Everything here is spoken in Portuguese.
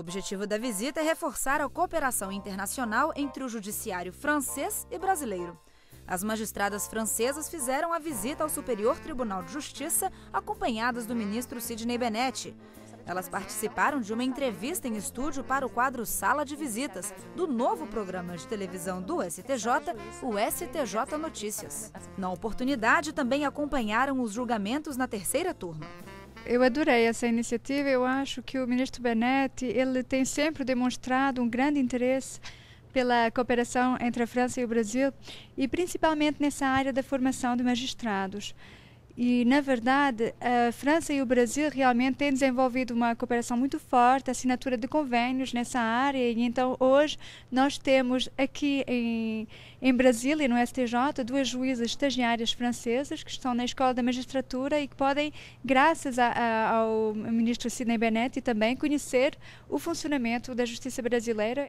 objetivo da visita é reforçar a cooperação internacional entre o judiciário francês e brasileiro. As magistradas francesas fizeram a visita ao Superior Tribunal de Justiça, acompanhadas do ministro Sidney Benetti. Elas participaram de uma entrevista em estúdio para o quadro Sala de Visitas, do novo programa de televisão do STJ, o STJ Notícias. Na oportunidade, também acompanharam os julgamentos na terceira turma. Eu adorei essa iniciativa. Eu acho que o ministro Benetti ele tem sempre demonstrado um grande interesse pela cooperação entre a França e o Brasil e principalmente nessa área da formação de magistrados. E, na verdade, a França e o Brasil realmente têm desenvolvido uma cooperação muito forte, assinatura de convênios nessa área. E então, hoje, nós temos aqui em, em Brasília, no STJ, duas juízas estagiárias francesas que estão na Escola da Magistratura e que podem, graças a, a, ao ministro Sidney Bennett, também conhecer o funcionamento da justiça brasileira.